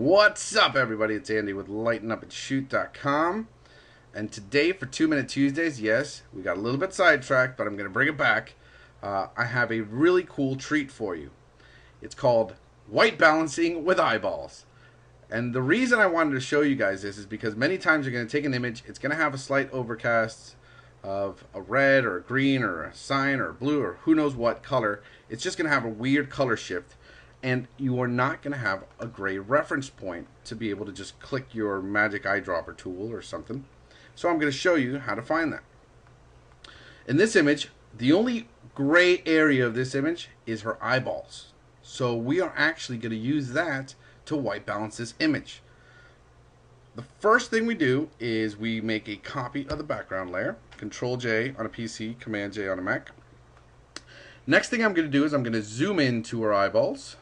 What's up, everybody? It's Andy with LightenUpAndShoot.com. And today, for Two Minute Tuesdays, yes, we got a little bit sidetracked, but I'm going to bring it back. Uh, I have a really cool treat for you. It's called White Balancing with Eyeballs. And the reason I wanted to show you guys this is because many times you're going to take an image, it's going to have a slight overcast of a red or a green or a cyan or a blue or who knows what color. It's just going to have a weird color shift and you are not going to have a gray reference point to be able to just click your magic eyedropper tool or something. So I'm going to show you how to find that. In this image, the only gray area of this image is her eyeballs. So we are actually going to use that to white balance this image. The first thing we do is we make a copy of the background layer. Control J on a PC, Command J on a Mac. Next thing I'm going to do is I'm going to zoom into her eyeballs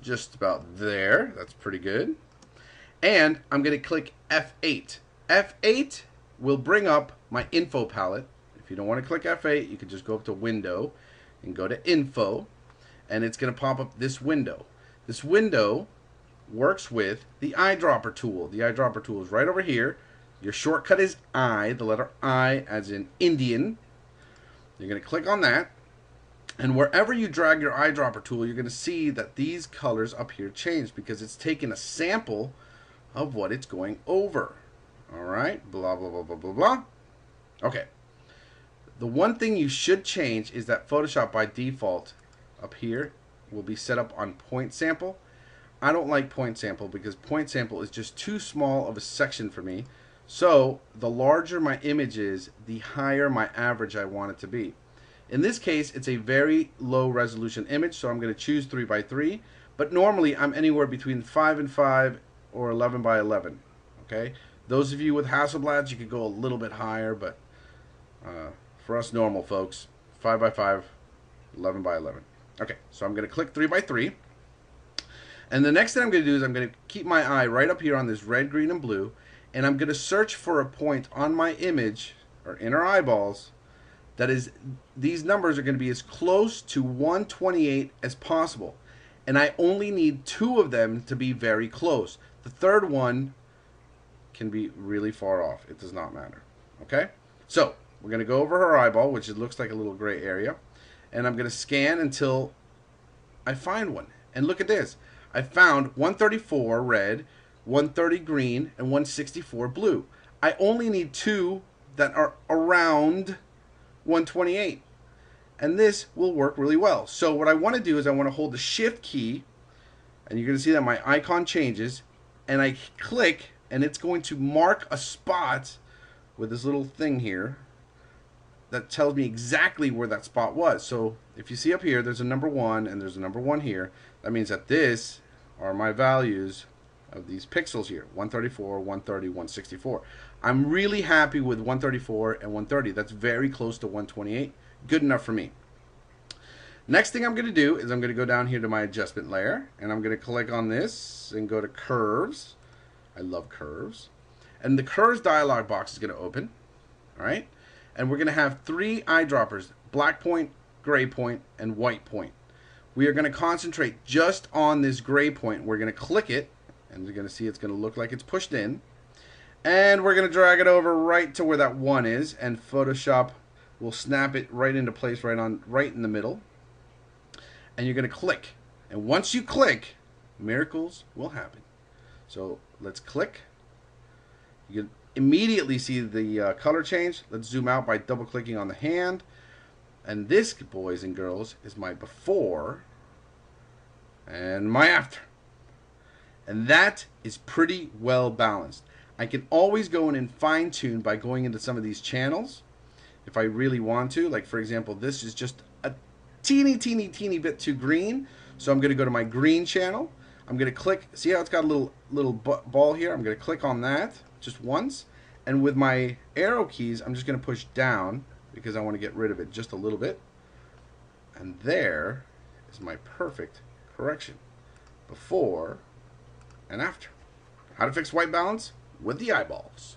just about there. That's pretty good. And I'm going to click F8. F8 will bring up my info palette. If you don't want to click F8, you can just go up to Window and go to Info. And it's going to pop up this window. This window works with the eyedropper tool. The eyedropper tool is right over here. Your shortcut is I, the letter I as in Indian. You're going to click on that and wherever you drag your eyedropper tool, you're going to see that these colors up here change because it's taking a sample of what it's going over. All right, blah, blah, blah, blah, blah, blah. Okay. The one thing you should change is that Photoshop by default up here will be set up on point sample. I don't like point sample because point sample is just too small of a section for me. So the larger my image is, the higher my average I want it to be. In this case, it's a very low resolution image, so I'm going to choose 3 by 3 but normally I'm anywhere between 5 and 5 or 11 by 11. Okay, Those of you with Hasselblads, you could go a little bit higher, but uh, for us normal folks, 5 by 5, 11 by 11. Okay, so I'm going to click 3 by 3 and the next thing I'm going to do is I'm going to keep my eye right up here on this red, green, and blue, and I'm going to search for a point on my image, or inner eyeballs, that is, these numbers are going to be as close to 128 as possible. And I only need two of them to be very close. The third one can be really far off. It does not matter. Okay? So, we're going to go over her eyeball, which it looks like a little gray area. And I'm going to scan until I find one. And look at this. I found 134 red, 130 green, and 164 blue. I only need two that are around 128. And this will work really well. So what I want to do is I want to hold the shift key and you're going to see that my icon changes and I click and it's going to mark a spot with this little thing here that tells me exactly where that spot was. So if you see up here, there's a number one and there's a number one here. That means that this are my values of these pixels here 134 130 164 I'm really happy with 134 and 130 that's very close to 128 good enough for me. Next thing I'm going to do is I'm going to go down here to my adjustment layer and I'm going to click on this and go to curves. I love curves. And the curves dialog box is going to open alright and we're going to have three eyedroppers black point gray point and white point. We are going to concentrate just on this gray point. We're going to click it and you're going to see it's going to look like it's pushed in. And we're going to drag it over right to where that one is, and Photoshop will snap it right into place right on right in the middle. And you're going to click. And once you click, miracles will happen. So let's click. You can immediately see the uh, color change. Let's zoom out by double clicking on the hand. And this, boys and girls, is my before and my after. And that is pretty well balanced. I can always go in and fine tune by going into some of these channels if I really want to. Like for example, this is just a teeny, teeny, teeny bit too green. So I'm going to go to my green channel. I'm going to click, see how it's got a little, little ball here? I'm going to click on that just once. And with my arrow keys, I'm just going to push down because I want to get rid of it just a little bit. And there is my perfect correction. Before and after. How to fix white balance with the eyeballs.